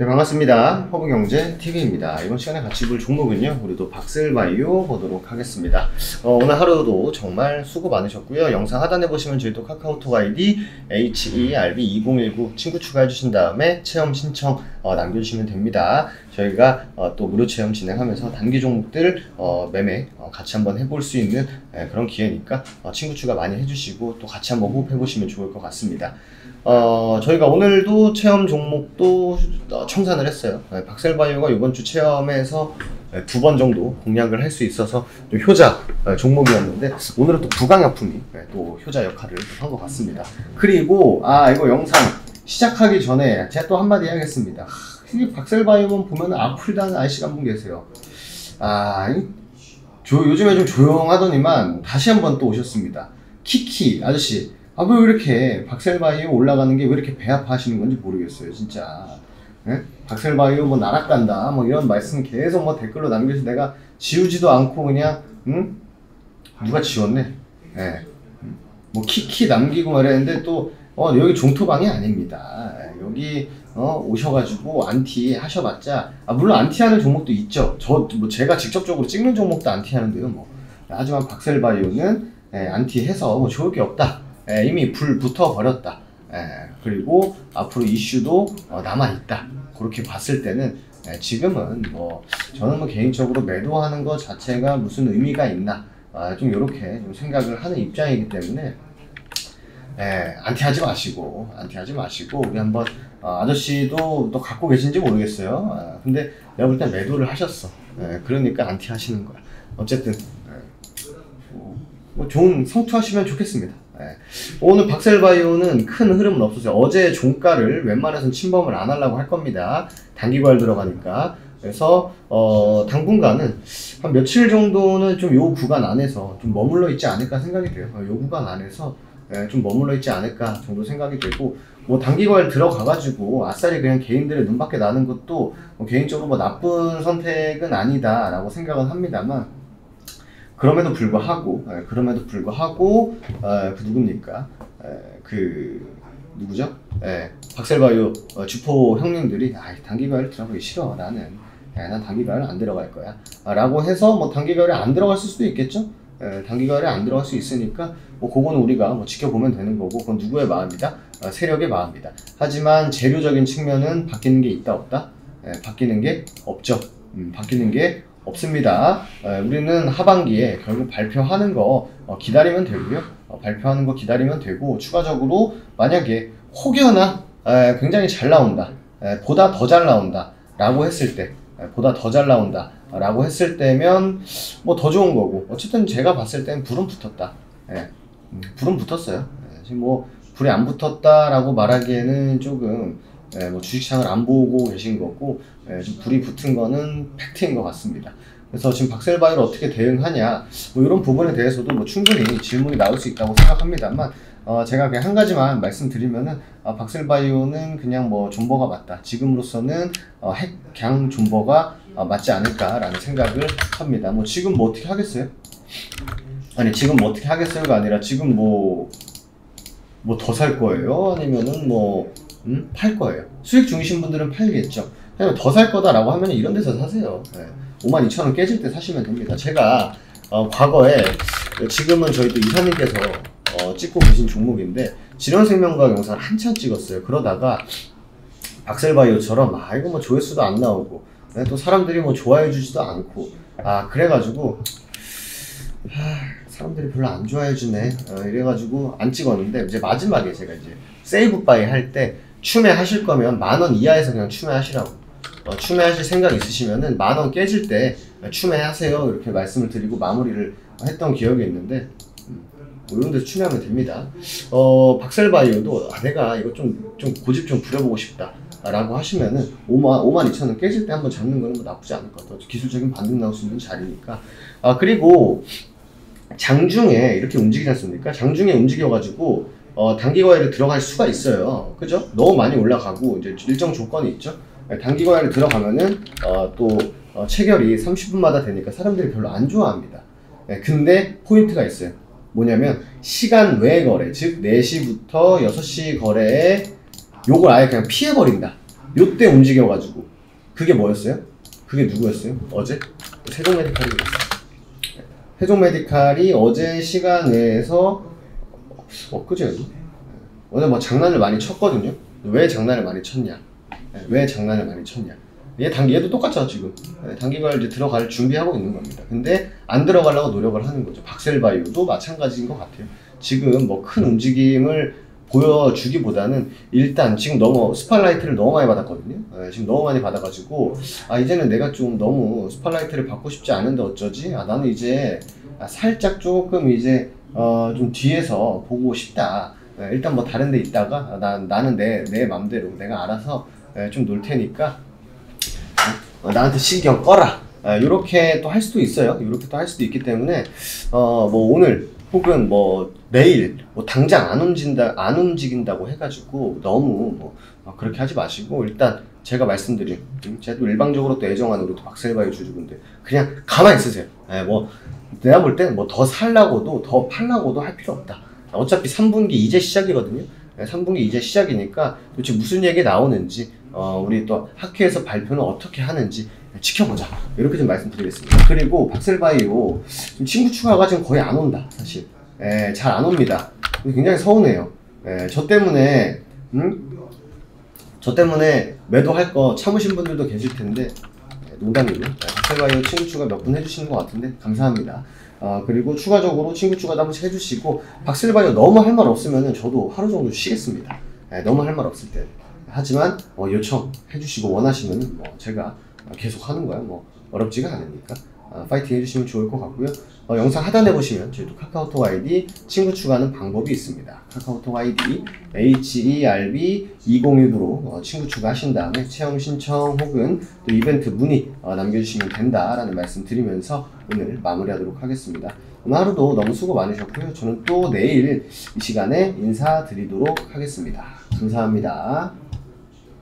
네, 반갑습니다. 허브경제 TV입니다. 이번 시간에 같이 볼 종목은요, 우리도 박슬바이오 보도록 하겠습니다. 어, 오늘 하루도 정말 수고 많으셨고요. 영상 하단에 보시면 저희도 카카오톡 아이디 HERB2019 친구 추가해 주신 다음에 체험 신청 어, 남겨주시면 됩니다. 저희가 어, 또 무료 체험 진행하면서 단기 종목들 어, 매매 어, 같이 한번 해볼 수 있는 예, 그런 기회니까 어, 친구 추가 많이 해주시고 또 같이 한번 호흡해 보시면 좋을 것 같습니다. 어, 저희가 오늘도 체험 종목도 어, 청산을 했어요. 네, 박셀바이오가 이번 주 체험에서 네, 두번 정도 공략을 할 수 있어서 좀 효자 네, 종목이었는데 오늘은 또 부강약품이 네, 또 효자 역할을 한 것 같습니다. 그리고 아 이거 영상 시작하기 전에 제가 또 한마디 해야겠습니다. 하, 이 박셀바이오만 보면 아프리다는 아저씨가 한분 계세요. 아 이, 조, 요즘에 좀 조용하더니만 다시 한번 또 오셨습니다. 키키 아저씨 아, 왜 이렇게 박셀바이오 올라가는 게 왜 이렇게 배 아파하시는 건지 모르겠어요, 진짜. 예? 박셀바이오 뭐 나락간다, 뭐 이런 말씀 계속 뭐 댓글로 남겨서 내가 지우지도 않고 그냥, 응? 누가 지웠네? 예. 음. 뭐 키키 남기고 말했는데 또, 어, 여기 종토방이 아닙니다. 예, 여기, 어, 오셔가지고 안티 하셔봤자, 아, 물론 안티 하는 종목도 있죠. 저, 뭐 제가 직접적으로 찍는 종목도 안티 하는데요, 뭐. 하지만 박셀바이오는, 예, 안티 해서 뭐 좋을 게 없다. 예, 이미 불 붙어 버렸다. 예, 그리고 앞으로 이슈도 어, 남아 있다. 그렇게 봤을 때는 예, 지금은 뭐 저는 뭐 개인적으로 매도하는 것 자체가 무슨 의미가 있나 아, 좀 이렇게 좀 생각을 하는 입장이기 때문에 예, 안티하지 마시고 안티하지 마시고 우리 한번 어, 아저씨도 또 갖고 계신지 모르겠어요. 아, 근데 내가 볼땐 매도를 하셨어. 예, 그러니까 안티하시는 거야. 어쨌든 예, 뭐, 뭐 좋은 성투하시면 좋겠습니다. 예. 오늘 박셀바이오는 큰 흐름은 없었어요. 어제 종가를 웬만해서는 침범을 안 하려고 할 겁니다. 단기과열 들어가니까. 그래서 어, 당분간은 한 며칠 정도는 좀 요 구간 안에서 좀 머물러 있지 않을까 생각이 돼요. 요 구간 안에서 예, 좀 머물러 있지 않을까 정도 생각이 되고 뭐 단기과열 들어가가지고 아싸리 그냥 개인들의 눈밖에 나는 것도 뭐 개인적으로 뭐 나쁜 선택은 아니다라고 생각은 합니다만 그럼에도 불구하고 에, 그럼에도 불구하고 에, 그 누굽니까? 에, 그 누구죠? 에, 박셀바이오 어, 주포 형님들이 아 단기과열 들어가기 싫어 나는. 에, 난 단기과열 안 들어갈 거야. 아, 라고 해서 뭐 단기과열에 안 들어갔을 수도 있겠죠 에, 단기과열에 안 들어갈 수 있으니까 뭐 그거는 우리가 뭐 지켜보면 되는 거고 그건 누구의 마음이다 어, 세력의 마음이다 하지만 재료적인 측면은 바뀌는 게 있다 없다 에, 바뀌는 게 없죠 음, 바뀌는 게 없습니다. 에, 우리는 하반기에 결국 발표하는 거 어, 기다리면 되고요. 어, 발표하는 거 기다리면 되고 추가적으로 만약에 혹여나 에, 굉장히 잘 나온다, 에, 보다 더 잘 나온다 라고 했을 때 에, 보다 더 잘 나온다 라고 했을 때면 뭐 더 좋은 거고 어쨌든 제가 봤을 땐 불은 붙었다. 예, 음, 불은 붙었어요. 예, 지금 뭐 불이 안 붙었다 라고 말하기에는 조금 예, 뭐 주식창을 안 보고 계신 거고 예, 좀 불이 붙은 거는 팩트인 것 같습니다. 그래서 지금 박셀바이오를 어떻게 대응하냐 뭐 이런 부분에 대해서도 뭐 충분히 질문이 나올 수 있다고 생각합니다만 어, 제가 그냥 한 가지만 말씀드리면은 아, 박셀바이오는 그냥 뭐 존버가 맞다. 지금으로서는 어, 핵강 존버가 어, 맞지 않을까라는 생각을 합니다. 뭐 지금 뭐 어떻게 하겠어요? 아니 지금 뭐 어떻게 하겠어요가 아니라 지금 뭐 뭐 더 살 거예요? 아니면은 뭐 음? 팔 거예요. 수익 중이신 분들은 팔겠죠. 더살 거다라고 하면 이런 데서 사세요. 네. 5만 2천 원 깨질 때 사시면 됩니다. 제가 어, 과거에 지금은 저희 또 이사님께서 어, 찍고 계신 종목인데 진원생명과학 영상을 한참 찍었어요. 그러다가 박셀바이오처럼 아 이거 뭐 조회수도 안 나오고 네, 또 사람들이 뭐 좋아해 주지도 않고 아 그래가지고 하, 사람들이 별로 안 좋아해 주네. 어, 이래가지고 안 찍었는데 이제 마지막에 제가 이제 세이브 바이 할 때 추매 하실 거면 만 원 이하에서 그냥 추매 하시라고. 어, 추매 하실 생각 있으시면은 만 원 깨질 때 추매 하세요. 이렇게 말씀을 드리고 마무리를 했던 기억이 있는데 이런 데서 추매하면 됩니다 어 박셀바이오도 아 내가 이거 좀, 좀 고집 좀 부려보고 싶다 라고 하시면은 5만, 5만 2천 원 깨질 때 한번 잡는 거는 뭐 나쁘지 않을 것 같아요 기술적인 반등 나올 수 있는 자리니까 아 그리고 장중에 이렇게 움직이지 않습니까? 장중에 움직여가지고 어, 단기 과열에 들어갈 수가 있어요. 그죠? 너무 많이 올라가고 이제 일정 조건이 있죠. 단기 과열에 들어가면은 어, 또 어, 체결이 30분마다 되니까 사람들이 별로 안 좋아합니다. 네, 근데 포인트가 있어요. 뭐냐면 시간 외 거래, 즉 4시부터 6시 거래에 요걸 아예 그냥 피해버린다. 요때 움직여가지고 그게 뭐였어요? 그게 누구였어요? 어제? 세종 메디칼이 세종 메디칼이 어제 시간 내에서 엊그제였나? 어제 뭐 장난을 많이 쳤거든요. 왜 장난을 많이 쳤냐? 네, 왜 장난을 많이 쳤냐? 얘 단기 얘도 똑같죠 지금 네, 단기발 이제 들어갈 준비하고 있는 겁니다. 근데 안 들어가려고 노력을 하는 거죠. 박셀바이오도 마찬가지인 것 같아요. 지금 뭐 큰 움직임을 보여주기보다는 일단 지금 너무 스팟라이트를 너무 많이 받았거든요. 네, 지금 너무 많이 받아가지고 아 이제는 내가 좀 너무 스팟라이트를 받고 싶지 않은데 어쩌지? 아 나는 이제 아, 살짝 조금 이제 어, 좀 뒤에서 보고 싶다. 네, 일단 뭐 다른 데 있다가 아, 나, 나는 내, 내 맘대로 내가 알아서 좀 놀 테니까 어, 나한테 신경 꺼라. 이렇게 또 할 수도 있어요. 이렇게 또 할 수도 있기 때문에 어 뭐 오늘 혹은 뭐 내일 뭐 당장 안 움직인다 안 움직인다고 해가지고 너무 뭐 어, 그렇게 하지 마시고 일단 제가 말씀드린 음, 제가 또 일방적으로 또 애정하는 우리 또 박셀바이 주주분들 그냥 가만히 있으세요. 예, 뭐 내가 볼 땐 뭐 더 살라고도 더 팔라고도 할 필요 없다. 어차피 3분기 이제 시작이거든요. 3분기 이제 시작이니까 도대체 무슨 얘기 나오는지 어, 우리 또 학회에서 발표는 어떻게 하는지 지켜보자 이렇게 좀 말씀드리겠습니다. 그리고 박셀바이오 친구 추가가 지금 거의 안 온다 사실 예, 잘안 옵니다. 굉장히 서운해요. 예, 저 때문에 음? 저 때문에 매도할 거 참으신 분들도 계실 텐데 예, 농담이고 예, 박셀바이오 친구 추가 몇 분 해주시는 것 같은데 감사합니다. 어, 그리고 추가적으로 친구 추가도 한 번씩 해주시고 박셀바이오 너무 할 말 없으면 저도 하루 정도 쉬겠습니다. 예, 너무 할 말 없을 때. 하지만 어, 요청해 주시고 원하시면 뭐 제가 계속 하는 거야. 뭐 어렵지가 않으니까 어, 파이팅 해주시면 좋을 것 같고요. 어, 영상 하단에 보시면 저희도 카카오톡 아이디 친구 추가하는 방법이 있습니다. 카카오톡 아이디 HERB206으로 어, 친구 추가하신 다음에 체험 신청 혹은 또 이벤트 문의 어, 남겨주시면 된다라는 말씀 드리면서 오늘 마무리하도록 하겠습니다. 오늘 하루도 너무 수고 많으셨고요. 저는 또 내일 이 시간에 인사드리도록 하겠습니다. 감사합니다.